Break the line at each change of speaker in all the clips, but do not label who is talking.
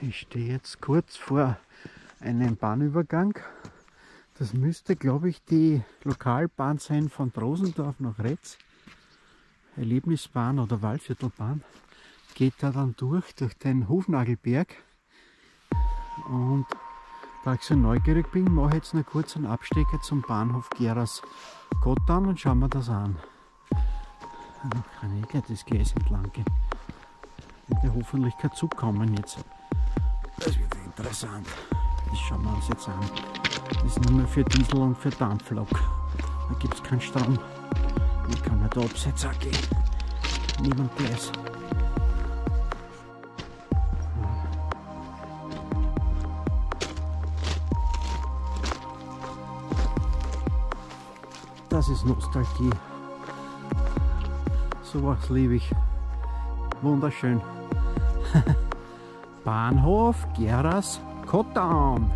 Ich stehe jetzt kurz vor einem Bahnübergang. Das müsste, glaube ich, die Lokalbahn sein von Drosendorf nach Retz. Erlebnisbahn oder Waldviertelbahn. Geht da dann durch, durch den Hufnagelberg. Und da ich so neugierig bin, mache ich jetzt einen kurzen Abstecker zum Bahnhof Geras Gottan und schauen wir das an. Dann kann ich gleich das Gleis entlang gehen. Wird ja hoffentlich kein Zug kommen jetzt. Das wird interessant. Das schauen wir uns jetzt an. Das ist nur mehr für Diesel und für Dampflok. Da gibt es keinen Strom. Wie kann man da Absetzer gehen? Niemand Gleis. Das ist Nostalgie. Sowas liebe ich. Wunderschön. Bahnhof Geras Kottam.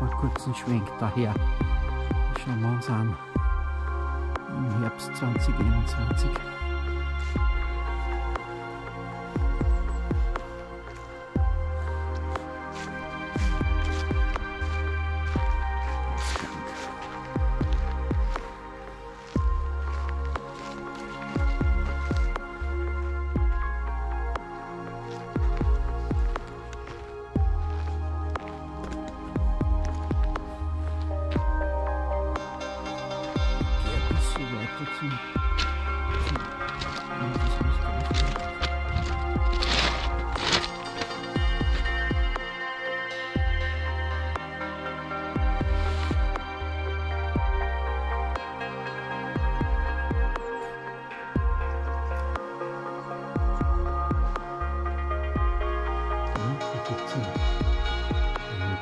Mal kurz einen Schwenk daher. Schauen wir uns an. Im Herbst 2021. eine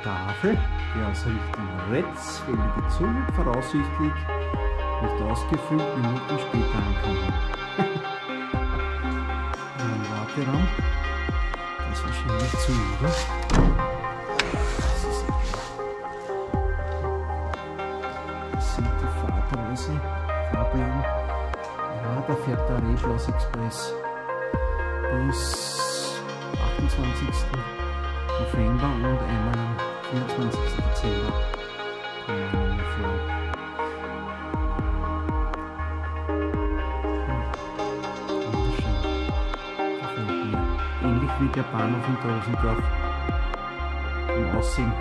Tafel, die aus Richtung Retz, fällige Zug, voraussichtlich nicht ausgefüllt, Minuten später ankommen. Ein Warteraum. Das ist wahrscheinlich zu, oder? Das ist Das sind die Fahrpreise, Fahrplan. Ja, da fährt der Reschloss Express bis 28. November und einmal am 24. Dezember. Kann man wie der Bahnhof in Drosendorf. Im Aussehen.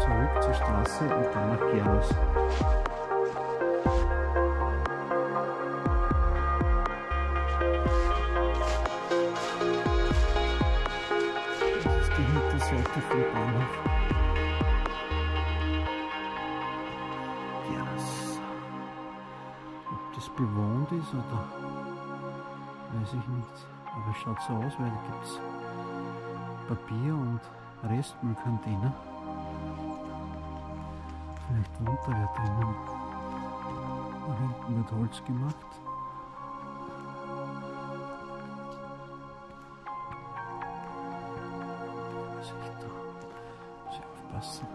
Zurück zur Straße und dann nach Geros. Das ist die Hinterseite vom Bahnhof. Ob das bewohnt ist oder weiß ich nicht. Aber es schaut so aus, weil da gibt es Papier und Restmüllcontainer. Vielleicht wohnt wer drinnen. Da hinten wird Holz gemacht. Was ich da? Muss ich aufpassen.